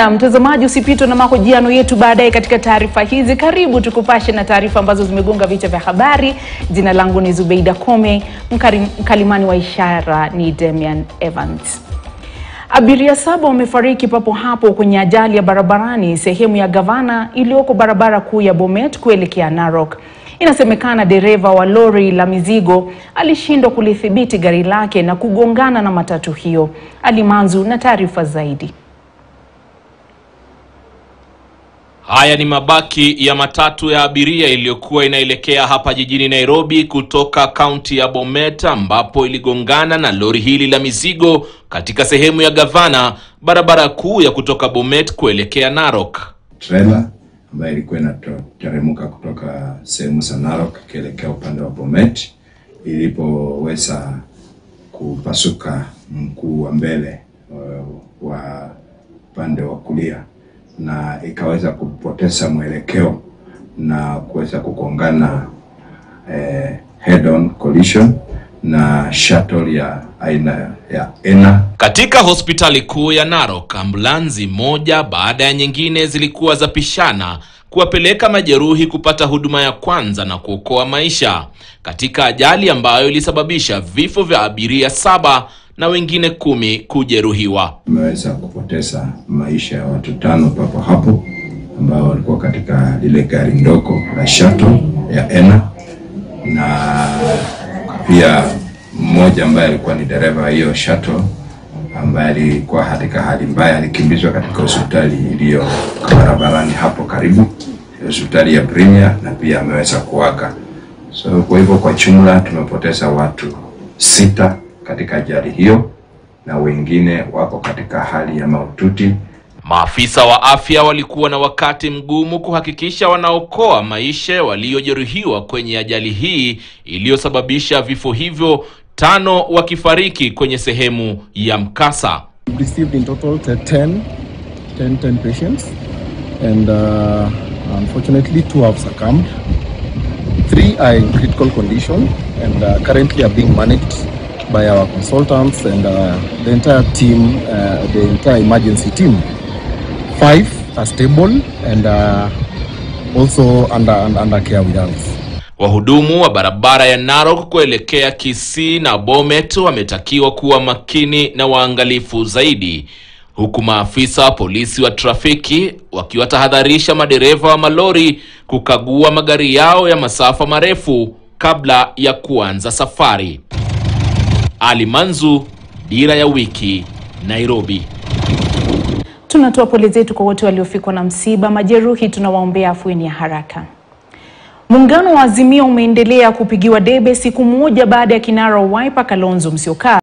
Na mtazamaji, usipitwe na mahojiano yetu baadaye katika taarifa hizi. Karibu tukupashe na taarifa ambazo zimegonga vichwa vya habari. Jina langu ni Zubeida Kome, mkalimani wa ishara ni Damian Evans. Abiria saba wamefariki papo hapo kwenye ajali ya barabarani sehemu ya Gavana iliyoko barabara kuu ya Bomet kuelekea Narok. Inasemekana dereva wa lori la mizigo alishindwa kulithibiti gari lake na kugongana na matatu hiyo. Alimanzu na taarifa zaidi. Haya ni mabaki ya matatu ya abiria iliyokuwa inaelekea hapa jijini Nairobi kutoka kaunti ya Bomet ambapo iligongana na lori hili la mizigo katika sehemu ya Gavana, barabara kuu ya kutoka Bomet kuelekea Narok. Trela ambayo ilikuwa inateremka kutoka sehemu za Narok ikielekea upande wa Bomet ilipoweza kupasuka mkuu wa mbele uh, wa upande wa kulia na ikaweza kupoteza mwelekeo na kuweza kugongana eh, head on collision na shuttle ya aina ya Ena. Katika hospitali kuu ya Narok, ambulansi moja baada ya nyingine zilikuwa zapishana kuwapeleka majeruhi kupata huduma ya kwanza na kuokoa maisha katika ajali ambayo ilisababisha vifo vya abiria saba na wengine kumi kujeruhiwa. tumeweza kupoteza maisha ya watu tano papo hapo ambao walikuwa katika lile gari ndogo la shato ya Ena na pia mmoja ambaye alikuwa ni dereva hiyo shato ambaye alikuwa katika hali mbaya alikimbizwa katika hospitali iliyo barabarani hapo karibu, hospitali ya Premier, na pia ameweza kuaga. So kwa hivyo kwa jumla tumepoteza watu sita katika ajali hiyo na wengine wako katika hali ya mahututi. Maafisa wa afya walikuwa na wakati mgumu kuhakikisha wanaokoa maisha waliojeruhiwa kwenye ajali hii iliyosababisha vifo hivyo, tano wakifariki kwenye sehemu ya mkasa. We've received in total t- 10, 10, 10 patients, and unfortunately, two have succumbed. Three are in critical condition and currently are being managed by our consultants and uh, the entire team, uh, the entire emergency team. Five are stable and uh, also under, under, under care with us. Wahudumu wa barabara ya Narok kuelekea Kisii na Bomet wametakiwa kuwa makini na waangalifu zaidi, huku maafisa wa polisi wa trafiki wakiwatahadharisha madereva wa malori kukagua magari yao ya masafa marefu kabla ya kuanza safari. Ali Manzu, Dira ya Wiki, Nairobi. Tunatoa pole zetu kwa wote waliofikwa na msiba. Majeruhi tunawaombea afueni ya haraka. Muungano wa Azimio umeendelea kupigiwa debe siku moja baada ya kinara wa Wiper Kalonzo Musyoka